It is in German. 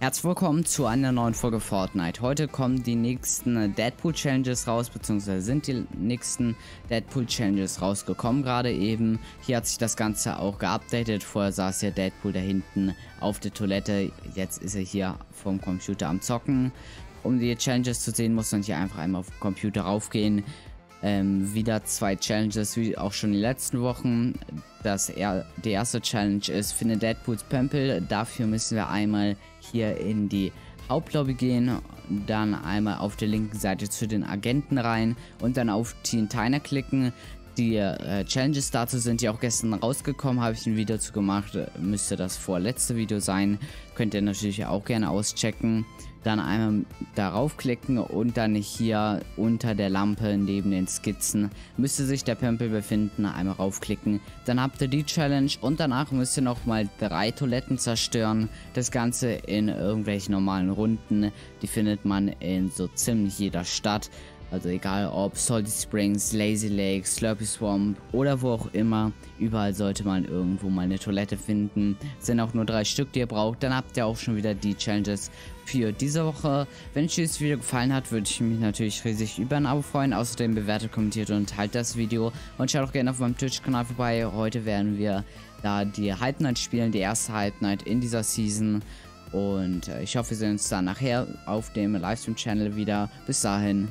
Herzlich willkommen zu einer neuen Folge Fortnite. Heute kommen die nächsten Deadpool Challenges raus, beziehungsweise sind die nächsten Deadpool Challenges rausgekommen gerade eben. Hier hat sich das Ganze auch geupdatet. Vorher saß ja Deadpool da hinten auf der Toilette. Jetzt ist er hier vom Computer am Zocken. Um die Challenges zu sehen, muss man hier einfach einmal auf den Computer raufgehen. Ähm, wieder zwei Challenges, wie auch schon die letzten Wochen. Das er, die erste Challenge ist, finde Deadpools Pömpel. Dafür müssen wir einmal hier in die Hauptlobby gehen, dann einmal auf der linken Seite zu den Agenten rein und dann auf Teen Tiner klicken. Die äh, Challenges dazu sind ja auch gestern rausgekommen, habe ich ein Video zu gemacht, müsste das vorletzte Video sein. Könnt ihr natürlich auch gerne auschecken. Dann einmal darauf klicken und dann hier unter der Lampe neben den Skizzen müsste sich der Pömpel befinden. Einmal raufklicken. Dann habt ihr die Challenge und danach müsst ihr nochmal drei Toiletten zerstören. Das Ganze in irgendwelchen normalen Runden. Die findet man in so ziemlich jeder Stadt. Also egal ob Salty Springs, Lazy Lake, Slurpy Swamp oder wo auch immer, überall sollte man irgendwo mal eine Toilette finden. Es sind auch nur drei Stück, die ihr braucht. Dann habt ihr auch schon wieder die Challenges für diese Woche. Wenn euch dieses Video gefallen hat, würde ich mich natürlich riesig über ein Abo freuen. Außerdem bewertet, kommentiert und teilt das Video. Und schaut auch gerne auf meinem Twitch-Kanal vorbei. Heute werden wir da die Hype Night spielen, die erste Hype Night in dieser Season. Und äh, ich hoffe, wir sehen uns dann nachher auf dem Livestream-Channel wieder. Bis dahin.